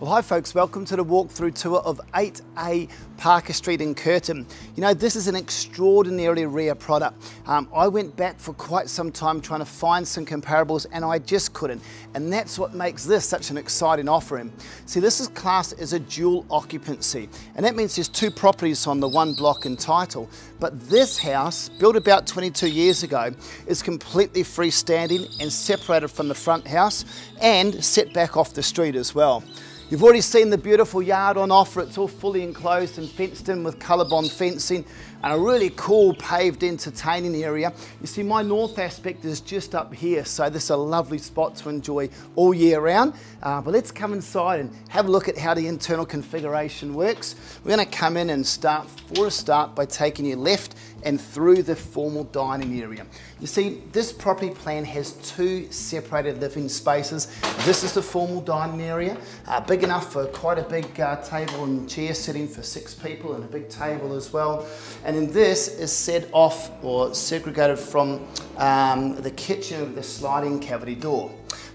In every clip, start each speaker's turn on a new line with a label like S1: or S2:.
S1: Well, hi folks, welcome to the walkthrough tour of 8A Parker Street in Curtin. You know, this is an extraordinarily rare product. Um, I went back for quite some time trying to find some comparables and I just couldn't. And that's what makes this such an exciting offering. See, this is classed as a dual occupancy. And that means there's two properties on the one block and title. But this house, built about 22 years ago, is completely freestanding and separated from the front house and set back off the street as well. You've already seen the beautiful yard on offer. It's all fully enclosed and fenced in with Colorbond fencing and a really cool paved entertaining area. You see my north aspect is just up here, so this is a lovely spot to enjoy all year round. Uh, but let's come inside and have a look at how the internal configuration works. We're gonna come in and start for a start by taking you left and through the formal dining area. You see, this property plan has two separated living spaces. This is the formal dining area, uh, big enough for quite a big uh, table and chair sitting for six people and a big table as well. And then this is set off or segregated from um, the kitchen with the sliding cavity door.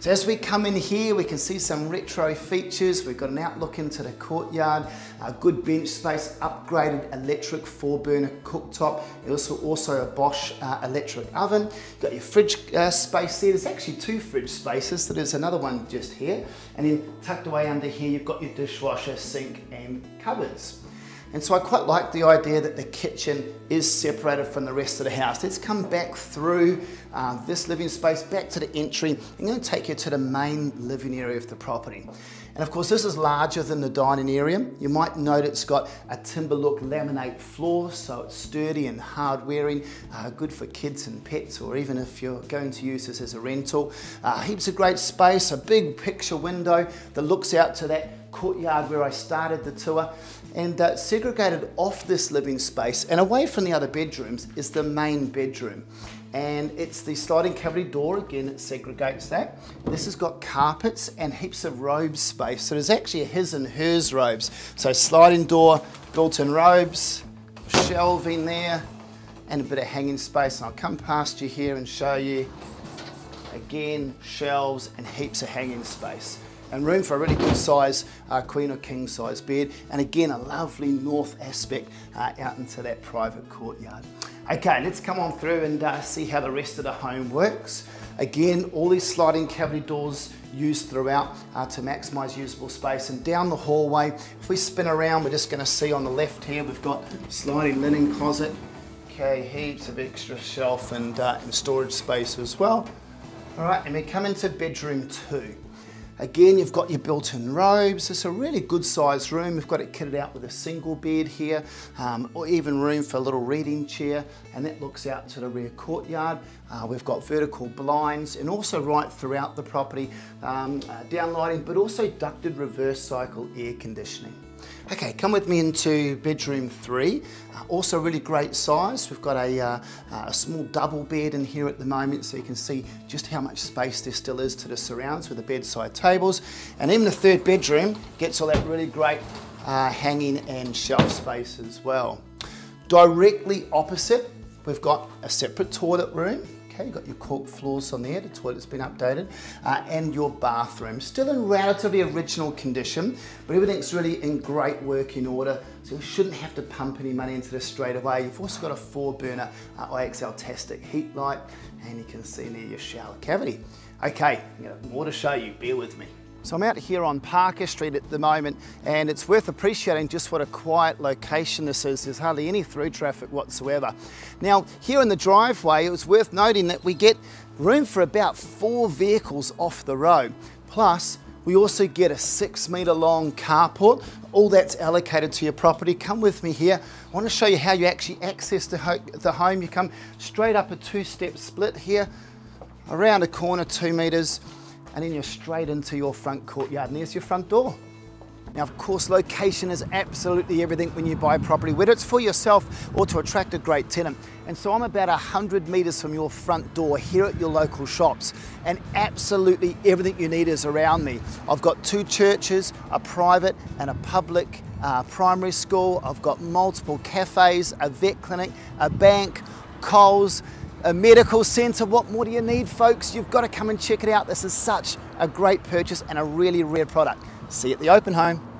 S1: So as we come in here, we can see some retro features. We've got an outlook into the courtyard, a good bench space, upgraded electric four burner cooktop, also, also a Bosch uh, electric oven. You've got your fridge uh, space there. There's actually two fridge spaces, so there's another one just here. And then tucked away under here, you've got your dishwasher, sink and cupboards. And so I quite like the idea that the kitchen is separated from the rest of the house. Let's come back through uh, this living space, back to the entry. I'm going to take you to the main living area of the property. And of course, this is larger than the dining area. You might note it's got a timber look laminate floor, so it's sturdy and hard wearing, uh, good for kids and pets, or even if you're going to use this as a rental. Uh, heaps of great space, a big picture window that looks out to that courtyard where I started the tour. And uh, segregated off this living space and away from the other bedrooms is the main bedroom. And it's the sliding cavity door, again, it segregates that. This has got carpets and heaps of robe space. So there's actually his and hers robes. So sliding door, built-in robes, shelving there, and a bit of hanging space. And I'll come past you here and show you, again, shelves and heaps of hanging space and room for a really good size uh, queen or king size bed and again a lovely north aspect uh, out into that private courtyard. Okay, let's come on through and uh, see how the rest of the home works. Again, all these sliding cavity doors used throughout uh, to maximize usable space. And down the hallway, if we spin around, we're just gonna see on the left here, we've got sliding linen closet, okay, heaps of extra shelf and, uh, and storage space as well. All right, and we come into bedroom two. Again, you've got your built-in robes. It's a really good sized room. We've got it kitted out with a single bed here, um, or even room for a little reading chair, and that looks out to the rear courtyard. Uh, we've got vertical blinds, and also right throughout the property, um, uh, downlighting, but also ducted reverse cycle air conditioning. Okay, come with me into bedroom three. Uh, also really great size. We've got a, uh, a, small double bed in here at the moment so you can see just how much space there still is to the surrounds with the bedside tables. And even the third bedroom gets all that really great uh, hanging and shelf space as well. Directly opposite, we've got a separate toilet room Okay, you've got your cork floors on there, the toilet's been updated, uh, and your bathroom. Still in relatively original condition, but everything's really in great working order, so you shouldn't have to pump any money into this straight away. You've also got a four burner uh, IXL Tastic heat light, and you can see near your shower cavity. Okay, I've got more to show you, bear with me. So I'm out here on Parker Street at the moment and it's worth appreciating just what a quiet location this is. There's hardly any through traffic whatsoever. Now here in the driveway it was worth noting that we get room for about four vehicles off the road. Plus we also get a six metre long carport. All that's allocated to your property. Come with me here. I want to show you how you actually access the, the home. You come straight up a two step split here, around a corner two metres, and then you're straight into your front courtyard and there's your front door. Now, of course, location is absolutely everything when you buy property, whether it's for yourself or to attract a great tenant. And so I'm about 100 metres from your front door here at your local shops, and absolutely everything you need is around me. I've got two churches, a private and a public uh, primary school. I've got multiple cafes, a vet clinic, a bank, Coles, a medical centre. What more do you need, folks? You've got to come and check it out. This is such a great purchase and a really rare product. See you at the open home.